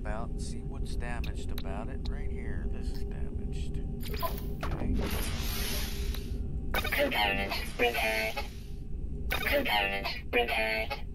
about, see what's damaged about it. Right here, this is damaged. Okay. Component repaired. Component repaired.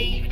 Received.